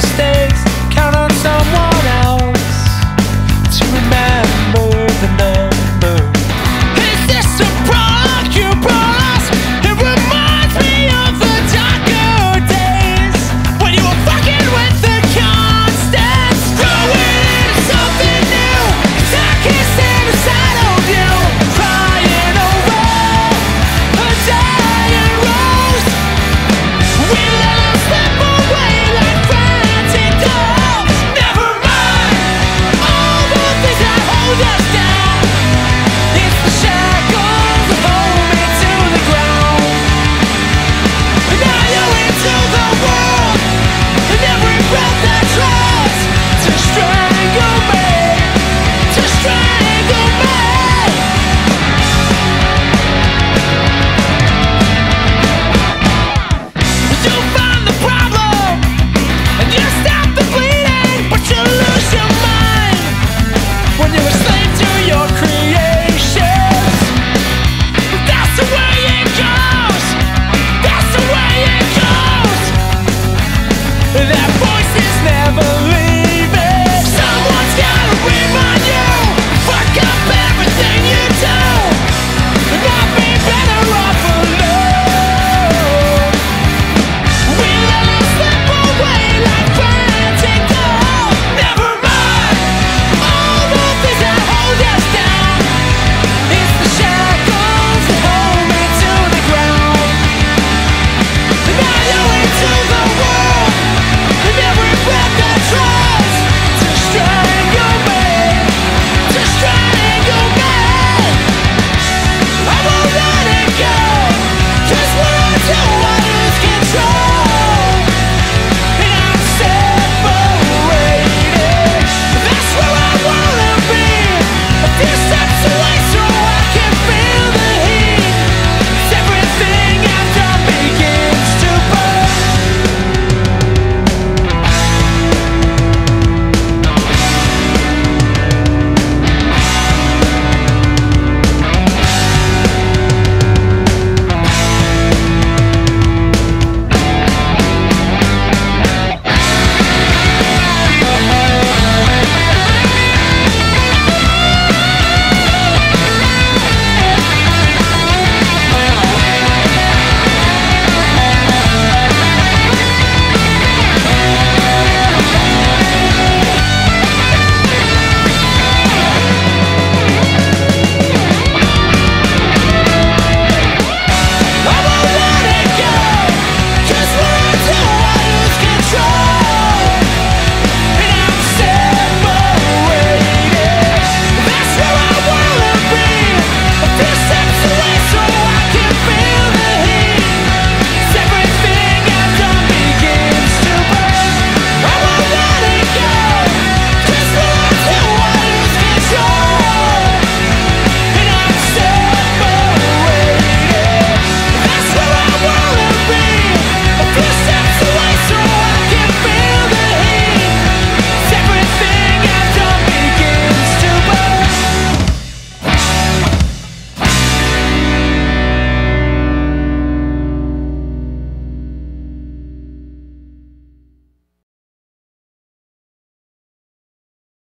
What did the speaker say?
Stay.